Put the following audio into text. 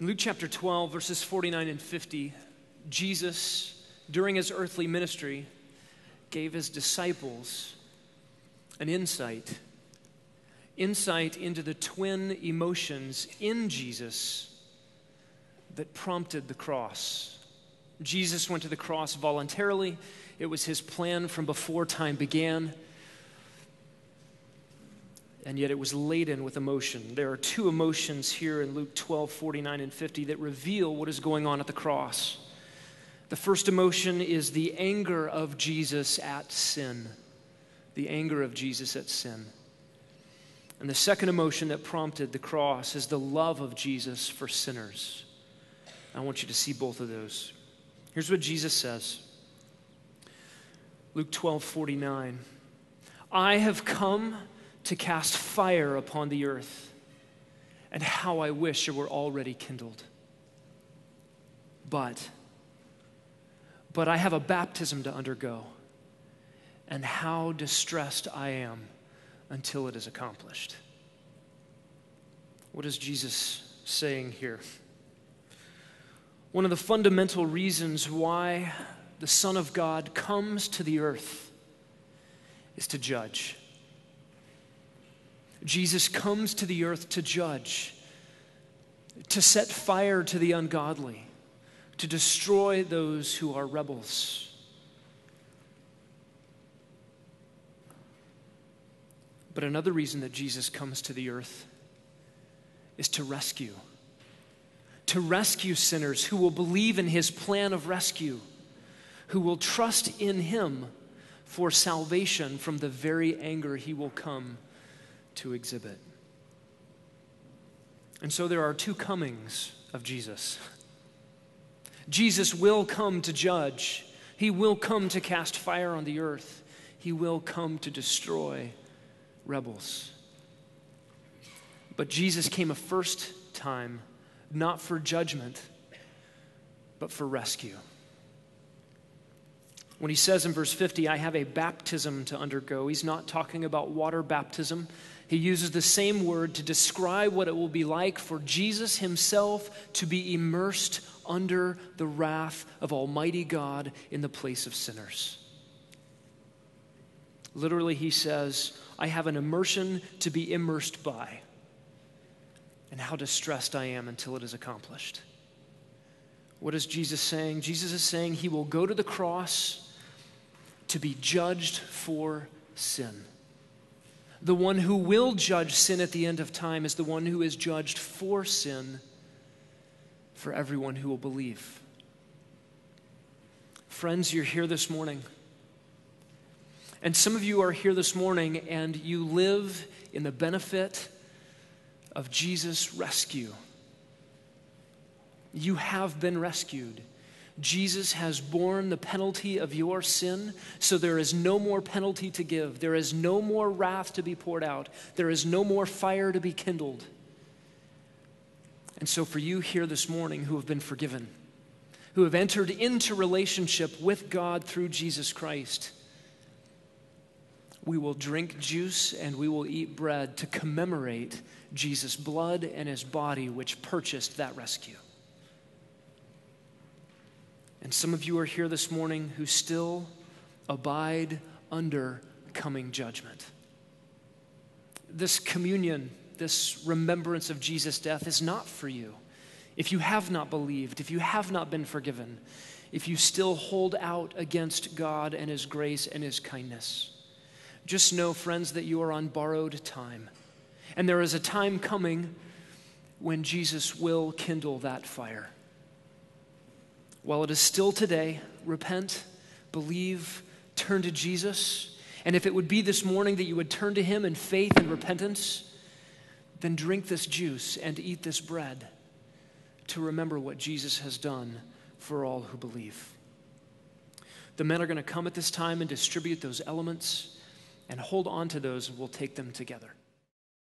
In Luke chapter 12, verses 49 and 50, Jesus, during his earthly ministry, gave his disciples an insight insight into the twin emotions in Jesus that prompted the cross. Jesus went to the cross voluntarily. It was his plan from before time began. And yet it was laden with emotion. There are two emotions here in Luke 12, 49, and 50 that reveal what is going on at the cross. The first emotion is the anger of Jesus at sin. The anger of Jesus at sin. And the second emotion that prompted the cross is the love of Jesus for sinners. I want you to see both of those. Here's what Jesus says Luke 12 49. I have come to cast fire upon the earth, and how I wish it were already kindled. But, but I have a baptism to undergo, and how distressed I am until it is accomplished. What is Jesus saying here? One of the fundamental reasons why the Son of God comes to the earth is to judge. Jesus comes to the earth to judge, to set fire to the ungodly, to destroy those who are rebels. But another reason that Jesus comes to the earth is to rescue. To rescue sinners who will believe in his plan of rescue, who will trust in him for salvation from the very anger he will come to exhibit. And so there are two comings of Jesus. Jesus will come to judge, he will come to cast fire on the earth, he will come to destroy rebels. But Jesus came a first time, not for judgment, but for rescue. When he says in verse 50, I have a baptism to undergo, he's not talking about water baptism. He uses the same word to describe what it will be like for Jesus himself to be immersed under the wrath of Almighty God in the place of sinners. Literally, he says, I have an immersion to be immersed by, and how distressed I am until it is accomplished. What is Jesus saying? Jesus is saying he will go to the cross to be judged for sin. The one who will judge sin at the end of time is the one who is judged for sin for everyone who will believe. Friends, you're here this morning. And some of you are here this morning and you live in the benefit of Jesus' rescue. You have been rescued. Jesus has borne the penalty of your sin, so there is no more penalty to give. There is no more wrath to be poured out. There is no more fire to be kindled. And so, for you here this morning who have been forgiven, who have entered into relationship with God through Jesus Christ, we will drink juice and we will eat bread to commemorate Jesus' blood and his body, which purchased that rescue. And some of you are here this morning who still abide under coming judgment. This communion, this remembrance of Jesus' death is not for you. If you have not believed, if you have not been forgiven, if you still hold out against God and His grace and His kindness. Just know, friends, that you are on borrowed time. And there is a time coming when Jesus will kindle that fire. While it is still today, repent, believe, turn to Jesus. And if it would be this morning that you would turn to Him in faith and repentance, then drink this juice and eat this bread to remember what Jesus has done for all who believe. The men are going to come at this time and distribute those elements and hold on to those, and we'll take them together.